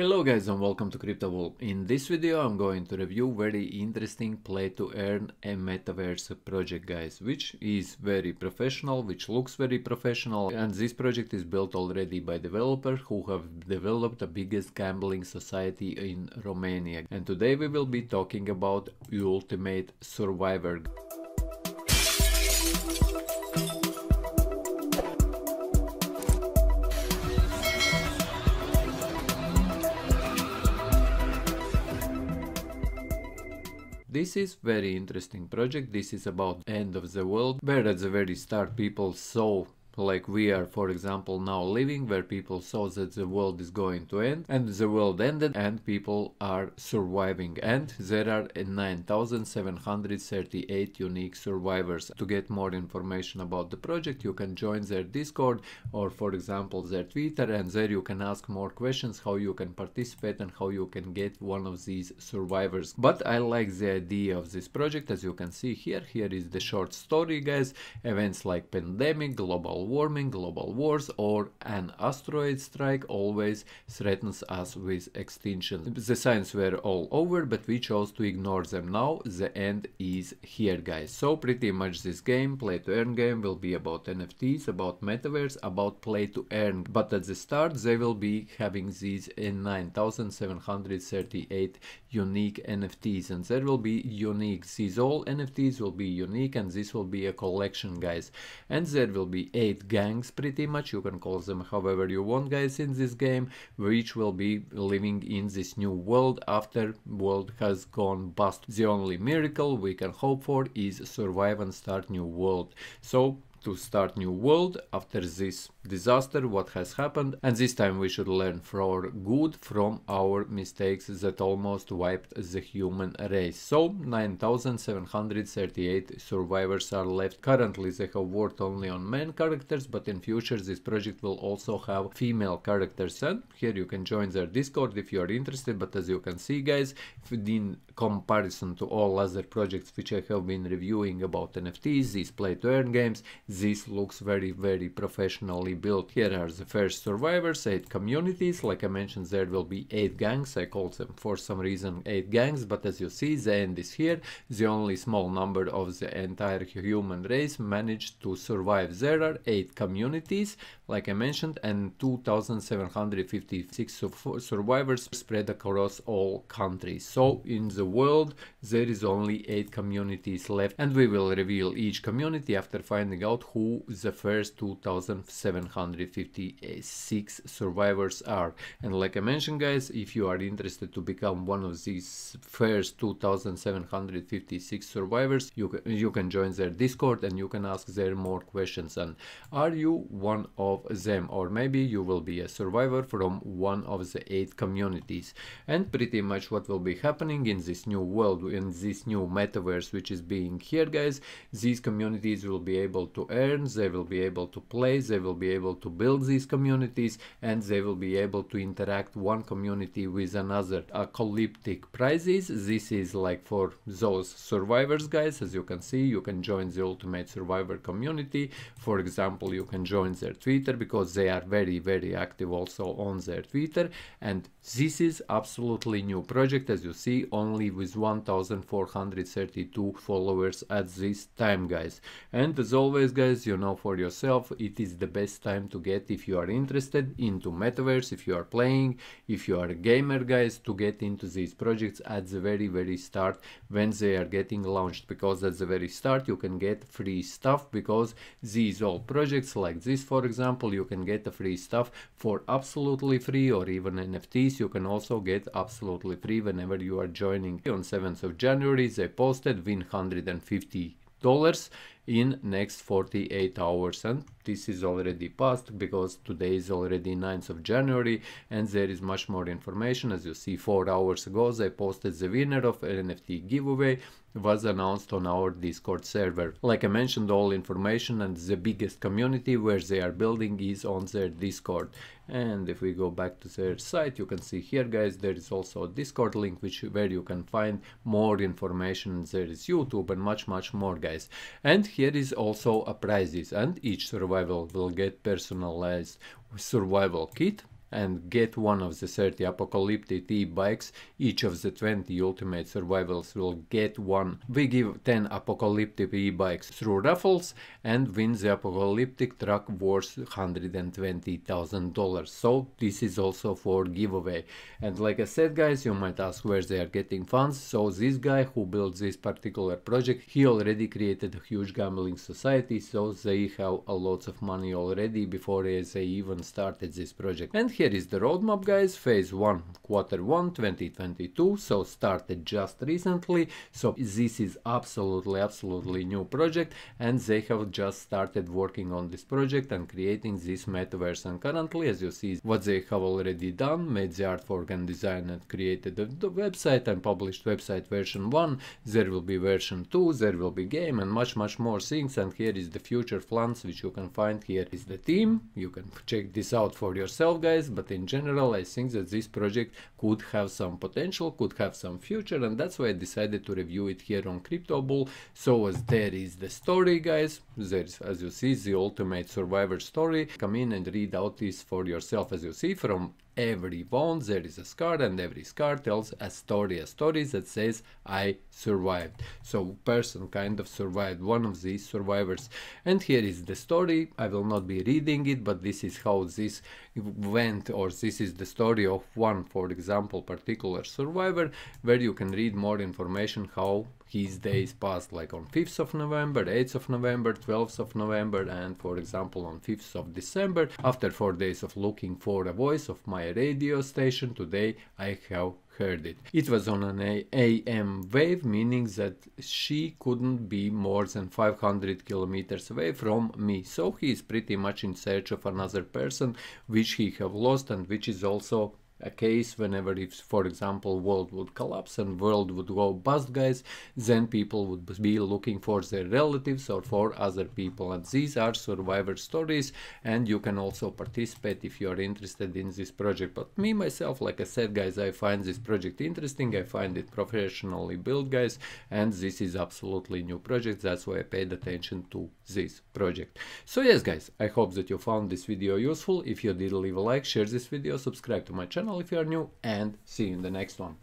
Hello guys and welcome to CryptoBull. In this video I'm going to review very interesting play to earn a metaverse project guys which is very professional, which looks very professional and this project is built already by developers who have developed the biggest gambling society in Romania. And today we will be talking about Ultimate Survivor. This is very interesting project. This is about end of the world where at the very start people saw like we are for example now living where people saw that the world is going to end and the world ended and people are surviving. And there are 9738 unique survivors. To get more information about the project you can join their discord or for example their twitter and there you can ask more questions how you can participate and how you can get one of these survivors. But i like the idea of this project. As you can see here here is the short story guys. Events like pandemic global warming, global wars, or an asteroid strike always threatens us with extinction. The signs were all over, but we chose to ignore them now. The end is here, guys. So pretty much this game, play to earn game, will be about NFTs, about metaverse, about play to earn. But at the start, they will be having these in 9,738 unique NFTs, and there will be unique. These all NFTs will be unique, and this will be a collection, guys. And there will be 8 8 gangs pretty much, you can call them however you want guys in this game, which will be living in this new world after world has gone bust. The only miracle we can hope for is survive and start new world. So to start new world after this disaster what has happened. And this time we should learn for good from our mistakes that almost wiped the human race. So 9738 survivors are left. Currently they have worked only on men characters but in future this project will also have female characters. And here you can join their discord if you are interested but as you can see guys in comparison to all other projects which i have been reviewing about nfts these play to earn games this looks very very professionally built. Here are the first survivors, 8 communities, like I mentioned there will be 8 gangs, I called them for some reason 8 gangs, but as you see the end is here, the only small number of the entire human race managed to survive. There are 8 communities, like I mentioned, and 2756 survivors spread across all countries. So in the world there is only 8 communities left and we will reveal each community after finding out who the first 2756 survivors are. And like I mentioned guys, if you are interested to become one of these first 2756 survivors, you can, you can join their Discord and you can ask there more questions. And are you one of them? Or maybe you will be a survivor from one of the eight communities. And pretty much what will be happening in this new world, in this new metaverse which is being here guys, these communities will be able to earn, they will be able to play, they will be able to build these communities, and they will be able to interact one community with another. Apocalyptic prizes, this is like for those survivors guys, as you can see, you can join the Ultimate Survivor community. For example, you can join their Twitter because they are very, very active also on their Twitter. And this is absolutely new project, as you see, only with 1432 followers at this time, guys. And as always, guys you know for yourself it is the best time to get if you are interested into metaverse if you are playing if you are a gamer guys to get into these projects at the very very start when they are getting launched. Because at the very start you can get free stuff because these all projects like this for example you can get the free stuff for absolutely free or even nfts you can also get absolutely free whenever you are joining. On 7th of january they posted win 150 dollars in next 48 hours and this is already passed because today is already 9th of January and there is much more information. As you see four hours ago they posted the winner of NFT giveaway was announced on our discord server. Like i mentioned all information and the biggest community where they are building is on their discord. And if we go back to their site you can see here guys there is also a discord link which where you can find more information. There is youtube and much much more guys. And here is also a prizes and each survival will get personalized survival kit and get one of the 30 apocalyptic e-bikes. Each of the 20 ultimate survivors will get one. We give 10 apocalyptic e-bikes through raffles and win the apocalyptic truck worth $120,000. So this is also for giveaway. And like I said guys, you might ask where they are getting funds. So this guy who built this particular project, he already created a huge gambling society. So they have a lot of money already before they even started this project. And here is the roadmap guys, phase 1, quarter 1, 2022. So started just recently. So this is absolutely, absolutely new project. And they have just started working on this project and creating this metaverse. And currently as you see what they have already done, made the artwork and design and created the, the website and published website version 1, there will be version 2, there will be game and much much more things. And here is the future plans which you can find. Here is the team, you can check this out for yourself guys but in general I think that this project could have some potential, could have some future and that's why I decided to review it here on CryptoBull. So as there is the story guys, there's as you see the ultimate survivor story, come in and read out this for yourself as you see from every bone there is a scar and every scar tells a story. A story that says i survived. So person kind of survived one of these survivors. And here is the story. I will not be reading it but this is how this went or this is the story of one for example particular survivor where you can read more information how his days passed like on 5th of November, 8th of November, 12th of November and for example on 5th of December. After 4 days of looking for a voice of my radio station today I have heard it. It was on an AM wave meaning that she couldn't be more than 500 kilometers away from me so he is pretty much in search of another person which he have lost and which is also a case whenever if for example world would collapse and world would go bust guys then people would be looking for their relatives or for other people. And these are survivor stories and you can also participate if you are interested in this project. But me myself like i said guys i find this project interesting i find it professionally built guys and this is absolutely new project. That's why i paid attention to this project. So yes guys i hope that you found this video useful. If you did leave a like share this video subscribe to my channel channel if you are new and see you in the next one.